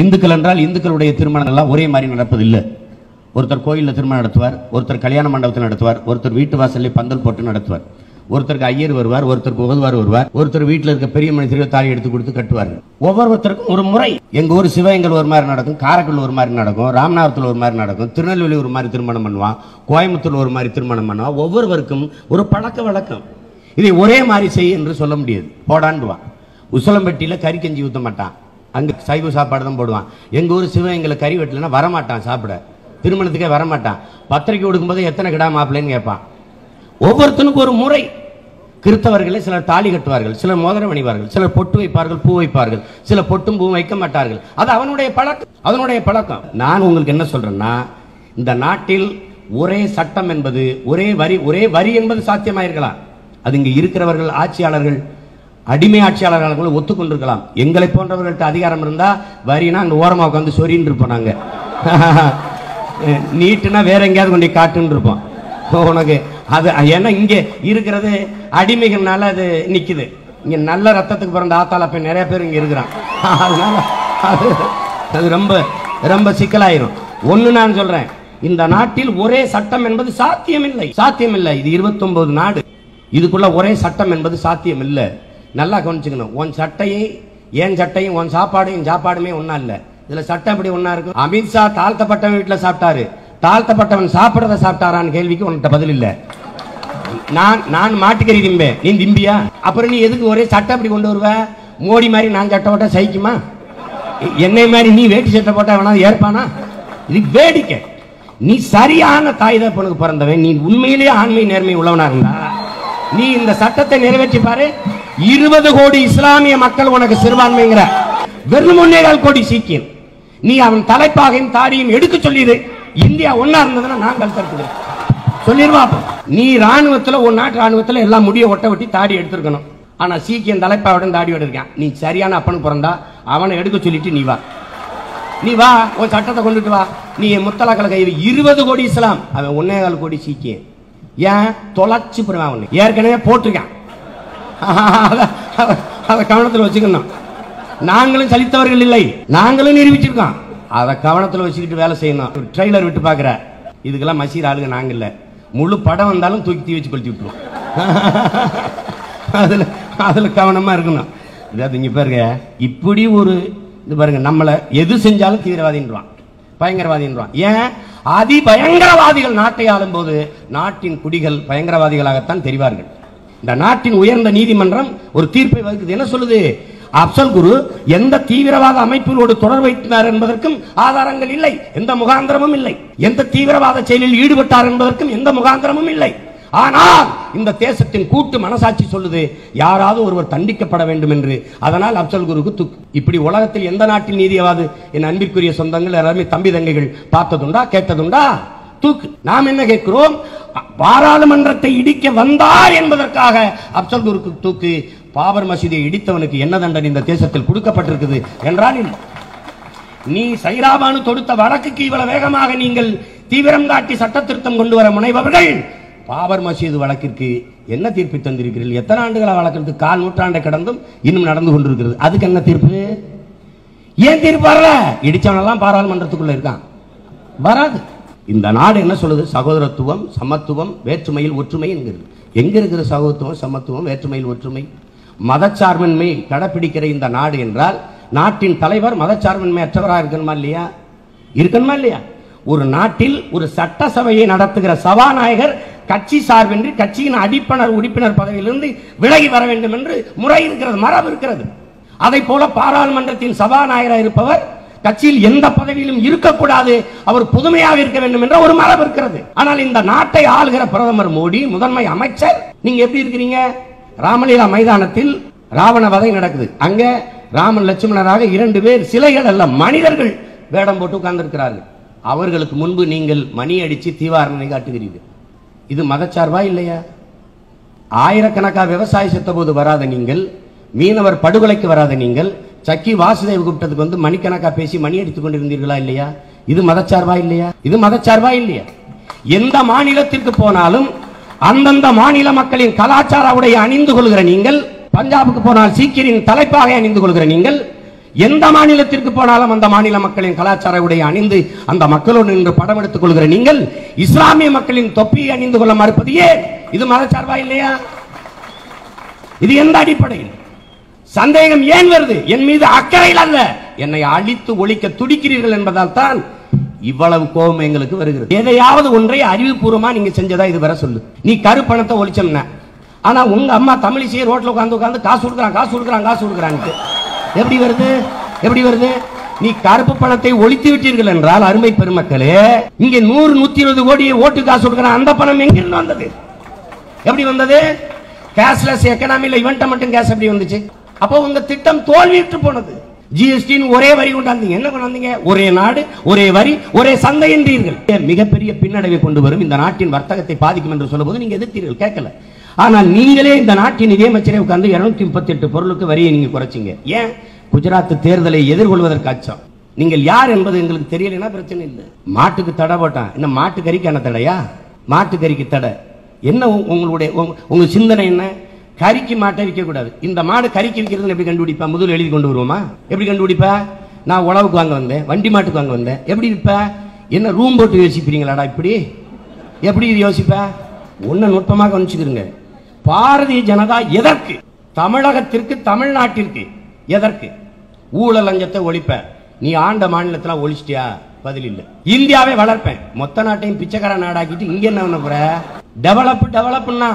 இந்துக்கள் என்றால் இந்துக்களுடைய திருமணம் எல்லாம் ஒரே மாதிரி நடப்பதில்லை. ஒருத்தர் கோயிலில் திருமணம் நடத்துவார் ஒருத்தர் கல்யாண மண்டபத்தில் நடத்துவார் ஒருத்தர் வீட்டு வாசல்ல பந்தல் போட்டு நடத்துவார். ஒருத்தருக்கு ஐயர் வருவார் ஒருத்தருக்கு உகதுவார் வருவார். ஒருத்தர் வீட்டில் இருக்க பெரிய மனிதர்கள் தாலி எடுத்து கொடுத்து கட்டுவார்கள். ஒவ்வொருத்தருக்கும் ஒரு முறை எங்க ஊர் சிவகங்கள் ஒரு மாதிரி நடக்கும் காரைக்குடியில் ஒரு மாதிரி நடக்கும் ராமநாதத்தில் ஒரு மாதிரி நடக்கும் திருநெல்வேலி ஒரு மாதிரி திருமணம் பண்ணுவான் கோயம்புத்தூர் ஒரு மாதிரி திருமணம் பண்ணுவான். ஒவ்வொருவருக்கும் ஒரு பழக்க வழக்கம். இதை ஒரே மாதிரி செய் என்று சொல்ல முடியாது. போடாண்டுவான் உசலம்பட்டியில் கறி கஞ்சி மாட்டான். அங்கே சைவ சாப்பாடு தான் போடுவான். எங்கள் ஊர் சிவகங்கையில் கறி வெட்டலைன்னா வரமாட்டான் சாப்பிட. திருமணத்துக்கே வரமாட்டான். பத்திரிக்கை கொடுக்கும்போது எத்தனை கிடா மாப்பிள்ளைன்னு கேட்பான். ஒவ்வொருத்தனுக்கும் ஒரு முறை கிறித்தவர்களே சிலர் தாலி கட்டுவார்கள் சிலர் மோதிரம் அணிவார்கள் சிலர் பொட்டு வைப்பார்கள் பூ வைப்பார்கள் சில பொட்டும் பூ வைக்க மாட்டார்கள். அது அவனுடைய பழக்கம் அவனுடைய பழக்கம். நான் உங்களுக்கு என்ன சொல்றேன்னா இந்த நாட்டில் ஒரே சட்டம் என்பது ஒரே வரி ஒரே வரி என்பது சாத்தியமாயிருக்கலாம். அது இங்கே இருக்கிறவர்கள் ஆட்சியாளர்கள் அடிமை ஆட்சியாளர்கள் ஒத்துக்கொண்டிருக்கலாம். எங்களை போன்றவர்கள்ட்ட அதிகாரம் இருந்தா வரினா அங்கே ஓரமாக உட்காந்து சொரின்னு இருப்போம் நாங்கள் நீட்டுனா வேற எங்கேயாவது கொண்டு காட்டுன்னு இருப்போம். உனக்கு அது ஏன்னா இங்கே இருக்கிறது அடிமைகள்னால அது நிற்குது இங்கே நல்ல ரத்தத்துக்கு பிறந்த ஆத்தால போய் நிறைய பேர் இங்கே இருக்கிறான். அதனால அது அது ரொம்ப ரொம்ப சிக்கலாயிரும். ஒன்று நான் சொல்கிறேன் இந்த நாட்டில் ஒரே சட்டம் என்பது சாத்தியமில்லை. சாத்தியமில்லை. இது 29 நாடு. இதுக்குள்ள ஒரே சட்டம் என்பது சாத்தியம் இல்லை நல்லா கவனிச்சுக்கணும். உன் சட்டையும் என் சட்டையும் உன் சாப்பாடும் சாப்பாடுமே ஒண்ணா இல்ல. இதுல சட்டம் எப்படி ஒன்றா இருக்கும்? அமித்ஷா தாழ்த்தப்பட்டவன் வீட்டுல சாப்பிட்டாரு. தாழ்த்தப்பட்டவன் சாப்பிடறத சாப்பிட்டாரான்னு கேள்விக்கு உன்கிட்ட பதில் இல்ல. நான் நான் மாட்டுக்கறி திம்பேன். நீ திம்பியா? அப்புறம் நீ எதுக்கு ஒரே சட்டை அப்படி கொண்டு வருவ? மோடி மாதிரி நான் சட்டை போட்டா சகிக்குமா? என்னை மாதிரி நீ வேட்டி சட்டை போட்டால் வேணா ஏற்பானா? இது வேடிக்கை. நீ சரியான தாய் தகப்பனுக்கு பிறந்தவன். நீ உண்மையிலேயே ஆண்மை நேர்மை உள்ளவனா இருந்தா நீ இந்த சட்டத்தை நிறைவேற்றி பாரு. இருபது கோடி இஸ்லாமிய மக்கள் உனக்கு சிறுபான்மைங்கிற. வெறும் ஒன்னேகால் கோடி சீக்கியம் நீ அவன் தலைப்பாகையும் தாடியும் எடுக்க சொல்லிடு. இந்தியா ஒன்னா இருந்ததுன்னா நாங்கள் தடுத்துக்கிறேன் சொல்லிடுவா அப்போ. நீ ராணுவத்துல ஒரு நாட்டு ராணுவத்துல எல்லாம் முடிய ஒட்ட ஒட்டி தாடி எடுத்திருக்கணும். ஆனா சீக்கியம் தலைப்பாவுடன் தாடியோட இருக்கான் நீ சரியான அப்பனு பிறந்தா அவனை எடுக்க சொல்லிட்டு நீ வா. நீ வா உன் சட்டத்தை கொண்டுட்டு வா. நீ முத்தலாக்கல கை இருபது கோடி இஸ்லாம். அவன் ஒன்னே கால் கோடி சீக்கியம் ஏன்? தொலைச்சு போடுவான் ஏற்கனவே போட்டிருக்கான். அதை கவனத்தில் வச்சுக்கணும். நாங்களும் சலித்தவர்கள் இல்லை. நாங்களும் நிரூபிச்சிருக்கோம். அதை கவனத்தில் வச்சுக்கிட்டு வேலை செய்யணும். ஒரு ட்ரெய்லர் விட்டு பார்க்குற இதுக்கெல்லாம் மசீர் ஆளுங்க நாங்கள் இல்லை. முழு படம் வந்தாலும் தூக்கி தீ வச்சு கொளுத்தி விட்டுருவோம். அதில் அதில் கவனமா இருக்கணும். இதாவது இங்கே பாருங்க. இப்படி ஒரு இது பாருங்க நம்மளை எது செஞ்சாலும் தீவிரவாதின்றான். பயங்கரவாதின்றான். ஏன்? அதி பயங்கரவாதிகள் நாட்டை ஆளும்போது நாட்டின் குடிகள் பயங்கரவாதிகளாகத்தான் தெரிவார்கள். இந்த நாட்டின் உயர்ந்த நீதிமன்றம் ஒரு தீர்ப்பை வகுக்குது. என்ன சொல்லுது? அப்சல் குரு எந்த தீவிரவாத அமைப்பினோடு தொடர்பு வைத்தார் என்பதற்கும் ஆதாரங்கள் இல்லை. எந்த முகாந்திரமும் இல்லை. எந்த தீவிரவாத செயலில் ஈடுபட்டார் என்பதற்கும் எந்த முகாந்திரமும் இல்லை. ஆனால் இந்த தேசத்தின் கூட்டு மனசாட்சி சொல்லுது யாராவது ஒருவர் தண்டிக்கப்பட வேண்டும் என்று. அதனால் அப்சல் குருக்கு துக் இப்படி உலகத்தில் எந்த நாட்டில் நீதியாவது? என் அன்பிற்குரிய சொந்தங்கள் எல்லாருமே தம்பி தங்கைகள் பார்த்ததுண்டா கேட்டதுண்டா? தூக்கு நாம் என்ன கேட்கிறோம்? பாராளுமன்றத்தை இடிக்க வந்தார் என்பதற்காக அப்சல் குருக்கு தூக்கு பாபர் மசீதியை இடித்தவனுக்கு என்ன தண்டனை இந்த தேசத்தில் கொடுக்கப்பட்டிருக்குது என்றால் நீ சைராபானு தொடுத்த வழக்குக்கு இவ்வளவு வேகமாக நீங்கள் தீவிரம் காட்டி சட்ட திருத்தம் கொண்டு வர முனைபவர்கள் பாபர் மசீது வழக்கிற்கு என்ன தீர்ப்பு தந்திருக்கிறீர்கள்? எத்தனை ஆண்டுகளை வழக்கிறது கால் நூற்றாண்டை கடந்தும் இன்னும் நடந்து கொண்டிருக்கிறது. அதுக்கு என்ன தீர்ப்பு? ஏன் தீர்ப்பு வரல? இடிச்சவனெல்லாம் பாராளுமன்றத்துக்குள்ள இருக்கான். வராது. இந்த நாடு என்ன சொல்லுது? சகோதரத்துவம் சமத்துவம் வேற்றுமையில் ஒற்றுமை என்கிறது. எங்க இருக்கிற சகோதரத்துவம் சமத்துவம் வேற்றுமையில் ஒற்றுமை? மதச்சார்பின்மை கடைப்பிடிக்கிற இந்த நாடு என்றால் நாட்டின் தலைவர் மதச்சார்பின்மை அற்றவராக இருக்கணுமா இல்லையா? இருக்கணுமா இல்லையா? ஒரு நாட்டில் ஒரு சட்டசபையை நடத்துகிற சபாநாயகர் கட்சி சார்பின்றி கட்சியின் அடிப்பனர் உறுப்பினர் பதவியிலிருந்து விலகி வர வேண்டும் என்று முறை இருக்கிறது மரபு இருக்கிறது. அதை போல பாராளுமன்றத்தின் சபாநாயகராக இருப்பவர் கட்சியில் எந்த பதவியிலும் இருக்கக்கூடாது. அவர் புதுமையாக இருக்க வேண்டும் என்ற ஒரு மரபு இருக்கிறது. ஆனால் இந்த நாட்டை ஆளுகிற பிரதமர் மோடி முதன்மை அமைச்சர் நீங்க எப்படி இருக்கிறீங்க? ராமலீலா மைதானத்தில் ராவண வதை நடக்குது. அங்க ராமன் லட்சுமணராக இரண்டு பேர் சிலைகள் அல்ல மனிதர்கள் வேடம் போட்டு உட்கார்ந்திருக்கிறார்கள். அவர்களுக்கு முன்பு நீங்கள் மணி அடிச்சு தீவாரணை காட்டுகிறீர்கள். இது மதச்சார்பா இல்லையா? ஆயிரக்கணக்கா விவசாய செத்த போது வராத நீங்கள் மீனவர் படுகொலைக்கு வராத நீங்கள் சக்கி வாசுதேவ கூப்பிட்டதுக்கு வந்து மணிக்கணக்கா பேசி மணி அடித்துக் கொண்டிருந்தீர்களா இல்லையா? இது மதச்சார்பா இல்லையா? இது மதச்சார்பா இல்லையா? எந்த மாநிலத்திற்கு போனாலும் அந்தந்த மாநில மக்களின் கலாச்சார உடைய அணிந்து கொள்கிற நீங்கள் பஞ்சாபுக்கு போனால் சீக்கியரின் தலைப்பாக அணிந்து கொள்கிற நீங்கள் எந்த மாநிலத்திற்கு போனாலும் அந்த மாநில மக்களின் கலாச்சார உடைய அணிந்து அந்த மக்களோடு நின்று படம் எடுத்துக் கொள்கிற நீங்கள் இஸ்லாமிய மக்களின் தொப்பியை அணிந்து கொள்ள மறுப்பது ஏன்? இது மதச்சார்பா இல்லையா? இது எந்த அடிப்படையில்? சந்தேகம் ஏன் வருது? என் மீது அக்கறையில் அல்ல. என்னை அழித்து ஒழிக்க துடிக்கிறீர்கள் என்பதால் தான் இவ்வளவு கோபம் எங்களுக்கு வருகிறது. எதையாவது ஒன்றை அறிவுபூர்வமா நீங்க செஞ்சதா இது வர சொல்லு. நீ கருப்பணத்தை ஒழிச்சோம்னா. ஆனா உங்க அம்மா தமிழிசையை ரோட்ல உட்காந்து உட்காந்து காசு கொடுக்குறான் காசு கொடுக்குறான் காசு கொடுக்குறான்ட்டு எப்படி வருது? எப்படி வருது? நீ கருப்பு பணத்தை ஒழித்து விட்டீர்கள் என்றால் அருமை பெருமக்களே இங்க நூறு நூத்தி இருபது கோடியை ஓட்டு காசு கொடுக்குறான் அந்த பணம் எங்கிருந்து வந்தது? எப்படி வந்தது? கேஷ்லெஸ் எக்கனாமில இவன்ட்ட மட்டும் கேஷ் எப்படி வந்துச்சு? அப்போ உங்க திட்டம் தோல்வியுற்று போனது. ஜிஎஸ்டி ஒரே வரி கொண்டாந்தீங்க. என்ன கொண்டாந்தீங்க? ஒரே நாடு ஒரே வரி ஒரே சந்தை என்றீர்கள் மிகப்பெரிய பின்னடைவை கொண்டு வரும். இந்த நாட்டின் வர்த்தகத்தை பாதிக்கும் என்று சொல்லும்போது நீங்க எதிர்த்தீர்கள் கேட்கல. ஆனால் நீங்களே இந்த நாட்டின் நிதியமைச்சரை உட்கார்ந்து இருநூத்தி முப்பத்தி எட்டு பொருளுக்கு வரியை நீங்க குறைச்சிங்க. ஏன்? குஜராத் தேர்தலை எதிர்கொள்வதற்கு அச்சம். நீங்கள் யார் என்பது எங்களுக்கு தெரியலைன்னா பிரச்சனை இல்லை. மாட்டுக்கு தடை போட்டான். என்ன மாட்டுக்கறிக்கான தடையா? மாட்டுக்கறிக்கு தடை. என்ன உங்களுடைய உங்க சிந்தனை என்ன? கறிக்கு மாட்டை விற்க கூடாது இந்த மாடு கறிக்கு விற்கிறது எப்படி கண்டுபிடிப்பா முதல் எழுதி கொண்டு வருவோமா? எப்படி கண்டுபிடிப்பா? நான் உழவுக்கு வாங்க வந்தேன் வண்டி மாட்டுக்கு வாங்க வந்தேன். எப்படி விற்ப என்ன ரூம் போட்டு யோசிப்பீங்களாடா இப்படி? எப்படி இது யோசிப்ப? ஒன்றை நுட்பமாக கவனிச்சுக்கிறங்க பாரதிய ஜனதா எதற்கு? தமிழகத்திற்கு தமிழ்நாட்டிற்கு எதற்கு? ஊழல் லஞ்சத்தை ஒழிப்ப. நீ ஆண்ட மாநிலத்தில் ஒழிச்சிட்டியா? பதில் இல்ல. இந்தியாவை வளர்ப்பேன். மொத்த நாட்டையும் பிச்சைக்கார நாடாக்கிட்டு இங்க என்ன பண்ண போற? டெவலப் டெவலப்னா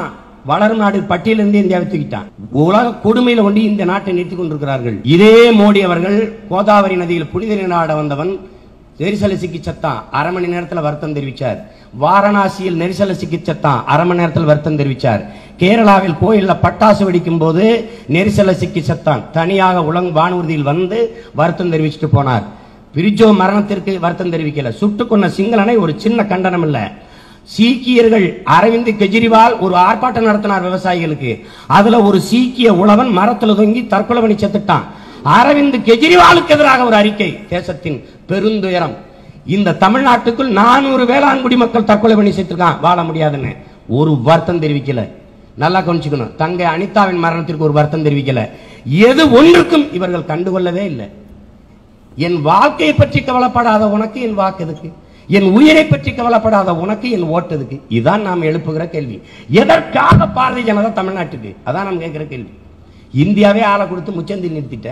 வளரும் நாடு பட்டியலிருந்து இந்தியாவை தூக்கிட்டான். உலக கொடுமையில கொண்டு இந்த நாட்டை நிறுத்திக் கொண்டிருக்கிறார்கள். இதே மோடி அவர்கள் கோதாவரி நதியில் புனித நீராட வந்தவன் நெரிசல சிக்கிச்சத்தான். அரை மணி நேரத்தில் வருத்தம் தெரிவித்தார் வாரணாசியில் நெரிசல சிக்கிச்சத்தான். அரை மணி நேரத்தில் வருத்தம் தெரிவித்தார் கேரளாவில் கோயிலில் பட்டாசு வெடிக்கும் போது நெரிசல சிக்கிச்சத்தான். தனியாக உலங் வானூர்தியில் வந்து வருத்தம் தெரிவிச்சுட்டு போனார். பிரிஜோ மரணத்திற்கு வருத்தம் தெரிவிக்கல. சுட்டுக் கொன்ன சிங்களனை ஒரு சின்ன கண்டனம் இல்லை சீக்கியர்கள் அரவிந்த் கெஜ்ரிவால் ஒரு ஆர்ப்பாட்டம் நடத்தினார் விவசாயிகளுக்கு. அதுல ஒரு சீக்கிய உழவன் மரத்துல தொங்கி தற்கொலை பண்ணி செத்துட்டான். அரவிந்த் கெஜ்ரிவாலுக்கு எதிராக ஒரு அறிக்கை தேசத்தின் பெருந்துயரம். இந்த தமிழ்நாட்டுக்குள் நானூறு வேளாண் மக்கள் தற்கொலை பண்ணி செத்துருக்கான். வாழ முடியாதுன்னு. ஒரு வருத்தம் தெரிவிக்கல. நல்லா கவனிச்சுக்கணும். தங்கை அனிதாவின் மரணத்திற்கு ஒரு வருத்தம் தெரிவிக்கல. எது ஒன்றுக்கும் இவர்கள் கண்டுகொள்ளவே இல்லை. என் வாழ்க்கையை பற்றி கவலைப்படாத உனக்கு என் வாக்கு எதுக்கு? என் உயிரை பற்றி கவலைப்படாத உனக்கு என் ஓட்டதுக்கு இதுதான் இதான் நாம் எழுப்புகிற கேள்வி. எதற்காக பாரதிய ஜனதா தமிழ்நாட்டுக்கு? அதான் நாம் கேட்கிற கேள்வி. இந்தியாவே ஆளை கொடுத்து முச்சந்தி நிறுத்திட்ட.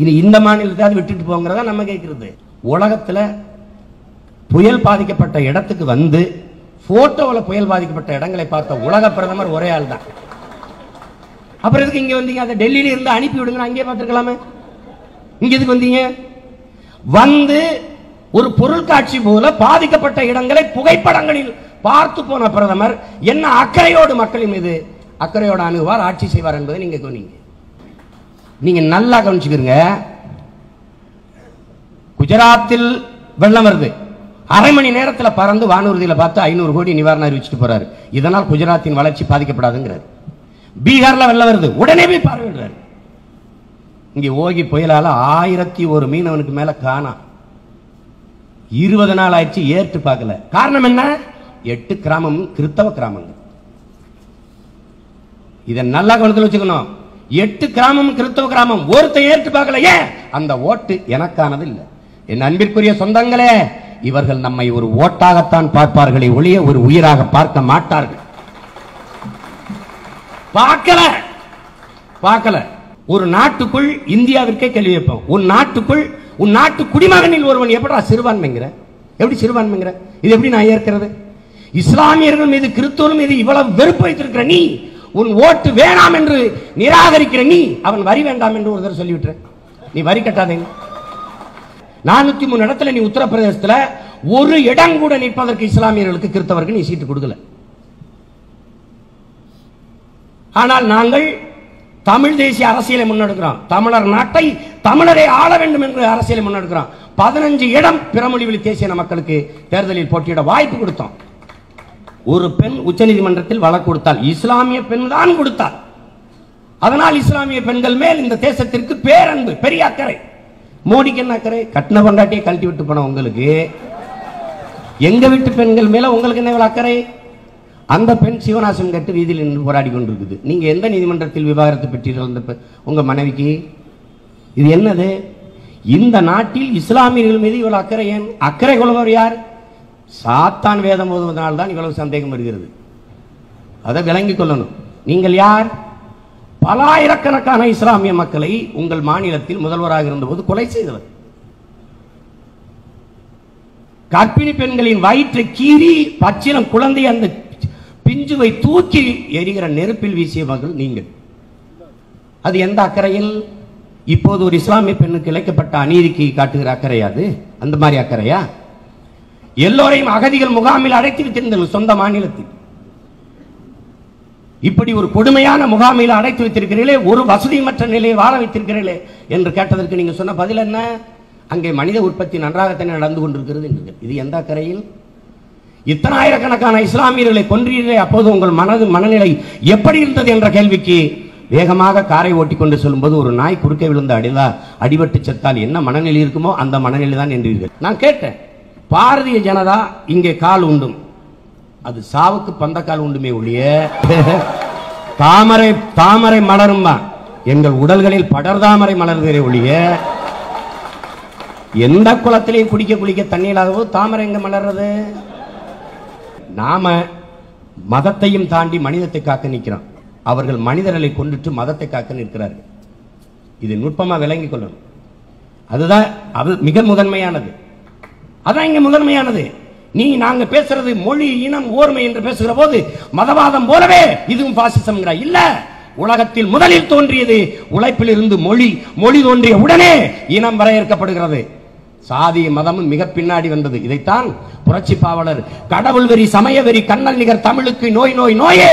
இனி இந்த மாநிலத்தாவது விட்டுட்டு போங்கிறதா நம்ம கேட்குறது. உலகத்தில் புயல் பாதிக்கப்பட்ட இடத்துக்கு வந்து போட்டோவில் புயல் பாதிக்கப்பட்ட இடங்களை பார்த்த உலக பிரதமர் ஒரே ஆள் தான். அப்புறம் எதுக்கு இங்கே வந்தீங்க? அதை டெல்லியில இருந்து அனுப்பி விடுங்க அங்கேயே பார்த்துருக்கலாமே. இங்க எதுக்கு வந்தீங்க? வந்து ஒரு பொருட்காட்சி போல பாதிக்கப்பட்ட இடங்களை புகைப்படங்களில் பார்த்து போன பிரதமர் என்ன அக்கறையோடு மக்களின் மீது அக்கறையோடு அணுகுவார் ஆட்சி செய்வார் என்பதை நீங்க கவனிங்க. நீங்க நல்லா கவனிச்சுக்கிறீங்க குஜராத்தில் வெள்ளம் வருது. அரை மணி நேரத்துல பறந்து வானூர்தியில பார்த்து ஐநூறு கோடி நிவாரணம் அறிவிச்சுட்டு போறாரு. இதனால் குஜராத்தின் வளர்ச்சி பாதிக்கப்படாதுங்கிறார். பீகார்ல வெள்ளம் வருது. உடனே போய் பார்வையிடுறாரு. இங்கே ஓகி புயலால ஆயிரத்தி ஒரு மீனவனுக்கு மேல காணாம் இருபது நாள் ஆயிடுச்சு ஏற்று பார்க்கல. காரணம் என்ன? எட்டு கிராமம் கிறித்தவ கிராமங்கள். இதை நல்லா கவனத்தில் வச்சுக்கணும். எட்டு கிராமம் கிறித்தவ கிராமம். ஒருத்தன் ஏற்று பார்க்கல ஏன்? அந்த ஓட்டு எனக்கானது இல்ல. என் அன்பிற்குரிய சொந்தங்களே இவர்கள் நம்மை ஒரு ஓட்டாகத்தான் பார்ப்பார்களே ஒழிய ஒரு உயிராக பார்க்க மாட்டார்கள். பார்க்கல. பார்க்கல. ஒரு நாட்டுக்குள் இந்தியாவிற்கே கேள்வி வைப்போம் ஒரு நாட்டுக்குள் உன் நாட்டு குடிமகனில் ஒருவன் எப்படா சிறுபான்மைங்கிற? எப்படி சிறுபான்மைங்கிற? இது எப்படி நான் ஏற்கிறது? இஸ்லாமியர்கள் மீது கிறிஸ்தவர்கள் மீது இவ்வளவு வெறுப்பு வைத்திருக்கிற நீ உன் ஓட்டு வேணாம் என்று நிராகரிக்கிற நீ அவன் வரி வேண்டாம் என்று ஒரு தடவை நீ வரி கட்டாதீங்க நானூத்தி மூணு இடத்துல நீ உத்தரப்பிரதேசத்துல ஒரு இடம் கூட நிற்பதற்கு இஸ்லாமியர்களுக்கு கிறிஸ்தவருக்கு நீ சீட்டு கொடுக்கல. ஆனால் நாங்கள் தமிழ் தேசிய அரசியலை முன்னெடுக்கிறோம். தமிழர் நாட்டை தமிழரை ஆள வேண்டும் என்று அரசியலை முன்னெடுக்கிறோம் பதினஞ்சு இடம் பிறமொழி வழி தேசிய மக்களுக்கு தேர்தலில் போட்டியிட வாய்ப்பு கொடுத்தோம் ஒரு பெண் உச்சநீதிமன்றத்தில் வழக்கு கொடுத்தால் இஸ்லாமிய பெண் தான் கொடுத்தார். அதனால் இஸ்லாமிய பெண்கள் மேல் இந்த தேசத்திற்கு பேரன்பு பெரிய அக்கறை. மோடிக்கு என்ன அக்கறை? கட்டின கொண்டாட்டியை கழட்டி விட்டு போன உங்களுக்கு. எங்க வீட்டு பெண்கள் மேல உங்களுக்கு என்ன அக்கறை? அந்த பெண் சிவநாசம் கட்டு வீதியில் நின்று போராடி கொண்டிருக்குது. நீங்க எந்த நீதிமன்றத்தில் விவாகரத்து பெற்றீர்கள் அந்த உங்க மனைவிக்கு? இது என்னது? இந்த நாட்டில் இஸ்லாமியர்கள் மீது இவ்வளவு அக்கறை ஏன்? அக்கறை கொள்வர் யார்? சாத்தான் வேதம் ஓதுவதனால் தான் இவ்வளவு சந்தேகம் வருகிறது. அதை விளங்கி கொள்ளணும். நீங்கள் யார்? பல ஆயிரக்கணக்கான இஸ்லாமிய மக்களை உங்கள் மாநிலத்தில் முதல்வராக இருந்தபோது கொலை செய்தவர். கர்ப்பிணி பெண்களின் வயிற்றை கீறி பச்சிலம் குழந்தை அந்த பிஞ்சுவை தூக்கி எரிகிற நெருப்பில் வீசிய மகள் நீங்கள். அது எந்த அக்கறையில்? இப்போது ஒரு இஸ்லாமிய பெண்ணுக்கு இழைக்கப்பட்ட அநீதிக்கு காட்டுகிற அக்கறையா அது? அந்த மாதிரி அக்கறையா? எல்லோரையும் அகதிகள் முகாமில் அடைத்து வைத்திருந்தது சொந்த மாநிலத்தில். இப்படி ஒரு கொடுமையான முகாமில் அடைத்து வைத்திருக்கிறீர்களே ஒரு வசதியமற்ற நிலையை வாழ வைத்திருக்கிறீர்களே என்று கேட்டதற்கு நீங்க சொன்ன பதில் என்ன? அங்கே மனித உற்பத்தி நன்றாகத்தானே நடந்து கொண்டிருக்கிறது என்று. இது எந்த அக்கறையில்? இத்தனாயிரக்கணக்கான இஸ்லாமியர்களை கொன்றீர்களே அப்போது உங்கள் மனது மனநிலை எப்படி இருந்தது என்ற கேள்விக்கு வேகமாக காரை ஓட்டிக்கொண்டு செல்லும்போது ஒரு நாய் குறுக்கே விழுந்த அடிதா அடிபட்டு செத்தால் என்ன மனநிலை இருக்குமோ அந்த மனநிலை தான் என்றீர்கள். நான் கேட்டேன் பாரதிய ஜனதா இங்கே கால் உண்டும். அது சாவுக்கு பந்தக்கால் உண்டுமே ஒழிய தாமரை தாமரை மலரும்மா எங்கள் உடல்களில் படர்தாமரை மலர்கிறே ஒழிய எந்த குளத்திலையும் குடிக்க குளிக்க தண்ணீராகவோ தாமரை எங்க மலர்றது? நாம மதத்தையும் தாண்டி மனிதத்தை காக்க நிற்கிறோம். அவர்கள் மனிதர்களை கொண்டுட்டு மதத்தை காக்க நிற்கிறார்கள். இது நுட்பமாக விளங்கிக் கொள்ளணும். அதுதான் அது மிக முதன்மையானது. அதான் இங்க முதன்மையானது. நீ நாங்க பேசுறது மொழி இனம் ஓர்மை என்று பேசுகிற போது மதவாதம் போலவே இதுவும் பாசிசம் இல்ல உலகத்தில் முதலில் தோன்றியது உழைப்பில் இருந்து மொழி. மொழி தோன்றிய உடனே இனம் வரையறுக்கப்படுகிறது. சாதி மதமும் மிக பின்னாடி வந்தது. இதைத்தான் புரட்சி பாவலர் கடவுள் வெறி சமய வெறி கண்ணல் நிகர் தமிழுக்கு நோய் நோய் நோயே!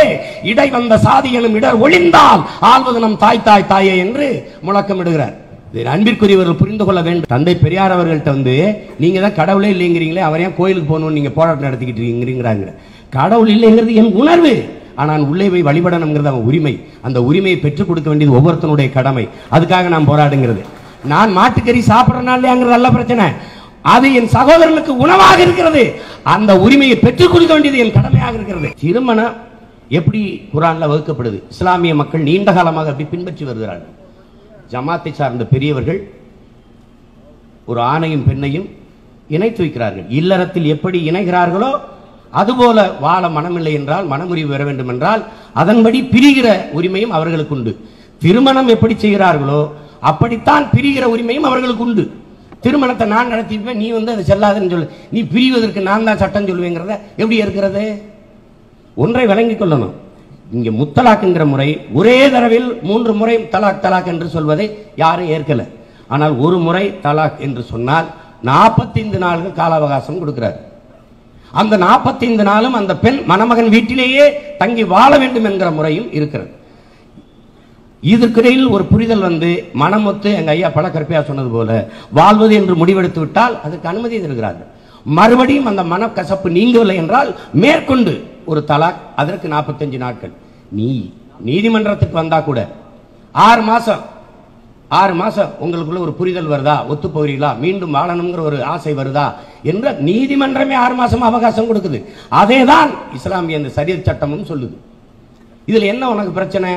இடை வந்த சாதி எனும் இடர் ஒளிந்தால் ஆள்வது நம் தாய் தாய் தாயே என்று முழக்கமிடுகிறார். இதை அன்பிற்குரியவர்கள் புரிந்து கொள்ள வேண்டும். தந்தை பெரியார் அவர்கள்ட்ட வந்து நீங்க தான் கடவுளே இல்லைங்கிறீங்களே அவர் ஏன் கோயிலுக்கு போகணும்னு நீங்க போராட்டம் நடத்திக்கிட்டு இருக்கீங்கிறாங்க கடவுள் இல்லைங்கிறது என் உணர்வு. ஆனால் உள்ளே போய் வழிபடணுங்கிறது அவன் உரிமை. அந்த உரிமையை பெற்றுக் கொடுக்க வேண்டியது ஒவ்வொருத்தனுடைய கடமை. அதுக்காக நான் போராடுங்கிறது. நான் மாட்டுக்கறி சாப்பிடறனாலேங்கிறது அல்ல பிரச்சனை. அது என் சகோதரனுக்கு உணவாக இருக்கிறது. அந்த உரிமையை பெற்றுக் கொடுக்க வேண்டியது என் கடமையாக இருக்கிறது. திருமணம் எப்படி குரான்ல வகுக்கப்படுது? இஸ்லாமிய மக்கள் நீண்ட காலமாக அப்படி பின்பற்றி வருகிறார்கள். ஜமாத்தை சார்ந்த பெரியவர்கள் ஒரு ஆணையும் பெண்ணையும் இணைத்து வைக்கிறார்கள். இல்லறத்தில் எப்படி இணைகிறார்களோ அதுபோல வாழ மனமில்லை என்றால் மனமுறிவு பெற வேண்டும் என்றால் அதன்படி பிரிகிற உரிமையும் அவர்களுக்கு உண்டு. திருமணம் எப்படி செய்கிறார்களோ அப்படித்தான் பிரிகிற உரிமையும் அவர்களுக்கு உண்டு. திருமணத்தை நான் நடத்திப்பேன் நீ வந்து அதை செல்லாதுன்னு சொல்லு. நீ பிரிவதற்கு நான் தான் சட்டம் சொல்லுவேங்கிறத எப்படி இருக்கிறது ஒன்றை விளங்கிக் கொள்ளணும். இங்க முத்தலாக்குங்கிற முறை ஒரே தரவில் மூன்று முறை தலாக் தலாக் என்று சொல்வதை யாரும் ஏற்கல. ஆனால் ஒரு முறை தலாக் என்று சொன்னால் 45 நாள்கள் கால அவகாசம் கொடுக்கிறார். அந்த 45 நாளும் அந்த பெண் மணமகன் வீட்டிலேயே தங்கி வாழ வேண்டும் என்கிற முறையும் இருக்கிறது. இதற்கிடையில் ஒரு புரிதல் வந்து மனமொத்து எங்க ஐயா பழக்கற்பியா சொன்னது போல வாழ்வது என்று முடிவெடுத்து விட்டால் அதுக்கு அனுமதி தருகிறார்கள். மறுபடியும் அந்த மனக்கசப்பு நீங்கவில்லை என்றால் மேற்கொண்டு ஒரு தலாக் அதற்கு 45 நாட்கள். நீ நீதிமன்றத்துக்கு வந்தா கூட ஆறு மாசம் ஆறு மாசம் உங்களுக்குள்ள ஒரு புரிதல் வருதா? ஒத்து போகிறீங்களா மீண்டும் வாழணுங்கிற ஒரு ஆசை வருதா? என்ற நீதிமன்றமே ஆறு மாசம் அவகாசம் கொடுக்குது. அதே தான் இஸ்லாமிய இந்த சரீர் சட்டமும் சொல்லுது. இதுல என்ன உனக்கு பிரச்சனை?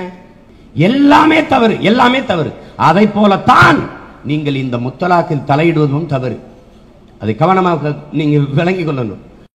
எல்லாமே தவறு எல்லாமே தவறு. அதை போலத்தான் நீங்கள் இந்த முத்தலாக்கில் தலையிடுவதும் தவறு. அதை கவனமாக நீங்கள் விளங்கிக் கொள்ளணும்.